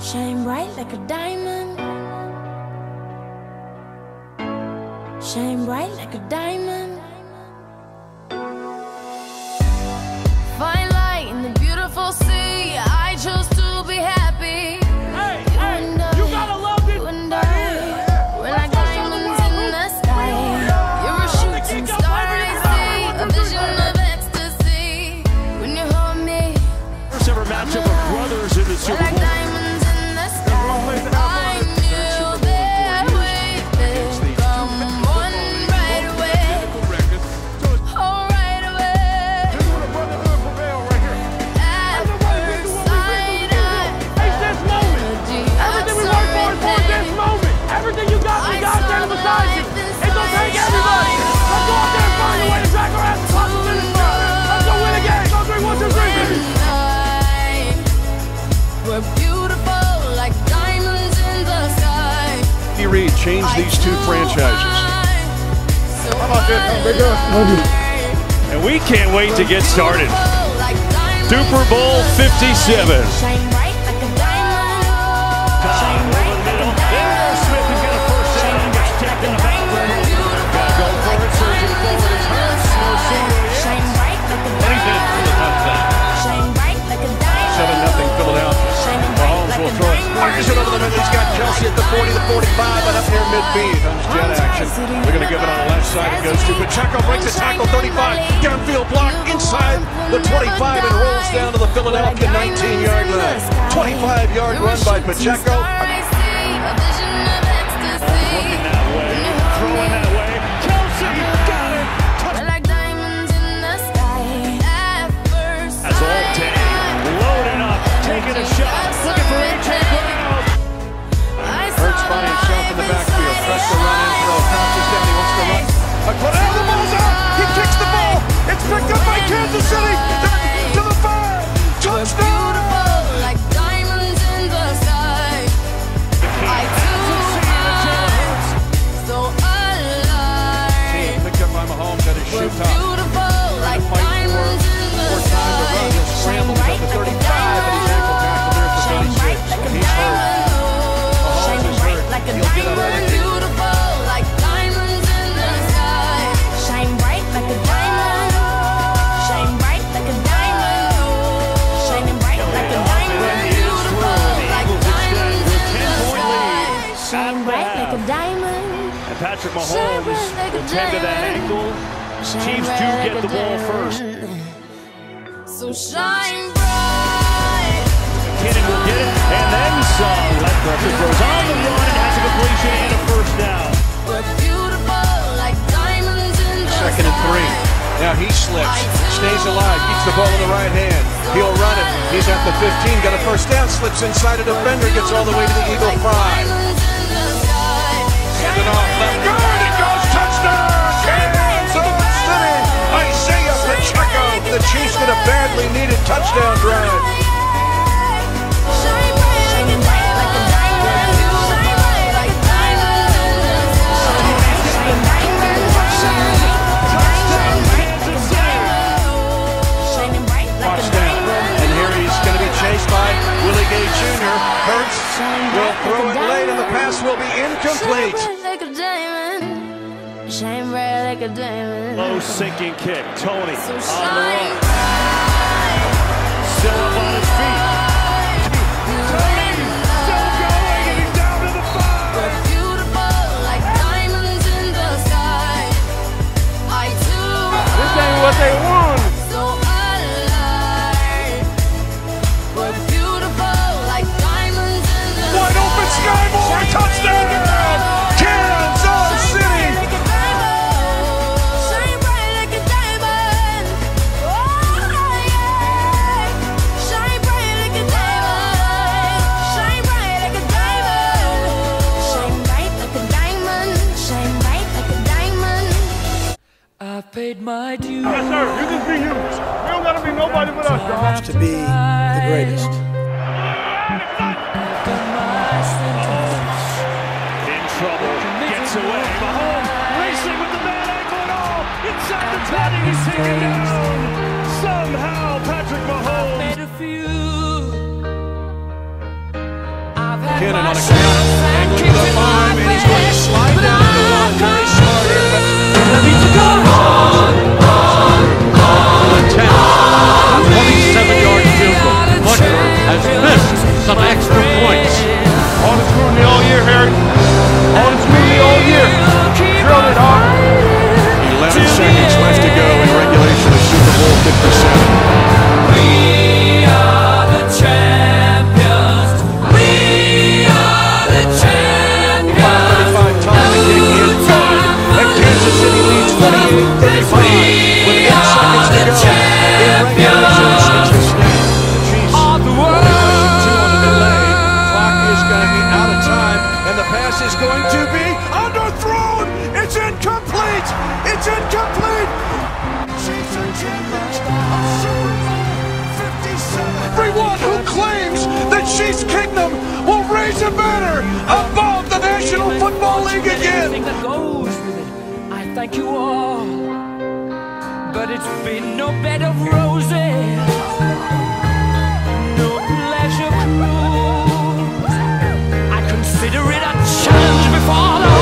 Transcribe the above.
Shine bright like a diamond. Shine bright like a diamond. Fine light in the beautiful sea. I chose to be happy. Hey, You hey, I, you gotta love this you and right I, here. we're like Let's go show the diamonds in the sky. You're a shooting star I see, a One, two, three, vision of ecstasy. When you hold me, First ever matchup of brothers in the Super Bowl. Andy Reid changed these two franchises. How about And we can't wait to get started. Super Bowl 57. Shine Kelce at the 40, the 45, and up near midfield. Comes jet action. They're going to give it on the left side. It goes to Pacheco. Breaks a tackle. 35. Downfield block inside the 25 and rolls down to the Philadelphia 19-yard line. 25-yard run by Pacheco. Run. Put out. The ball's out. He kicks the ball. It's picked up by Kansas City. To the five. Touchdown. Picked up by Mahomes at his shoe Mahomes bright like a will tend to that diamond. ankle. Chiefs do get the ball first. diamond. So shine bright. Kenning will get it, and then some. Let pressure throws on the run and has a completion and a first down. We're beautiful like diamonds in the Second and three. Now he slips, stays alive, keeps the ball in the right hand. He'll run it. He's at the 15, got a first down, slips inside a defender, gets all the way to the Eagle 5. And here he's going to be chased by Willie Gay Jr. Hurts will throw it a late and the pass will be incomplete. Shine bright like a diamond. Shine bright like a diamond. Low sinking kick. Toney So on the run. bright. My dues. Yes, sir. You just be you. We don't gotta be nobody but us, y'all. to be the greatest. In trouble. Gets away. Mahomes racing with the bad ankle and all. Inside the 20. He's taken down. Somehow Patrick Mahomes. Made a few McKinnon on a count. thank you all. But it's been no bed of roses, no pleasure cruise. I consider it a challenge before the